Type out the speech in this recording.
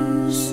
years.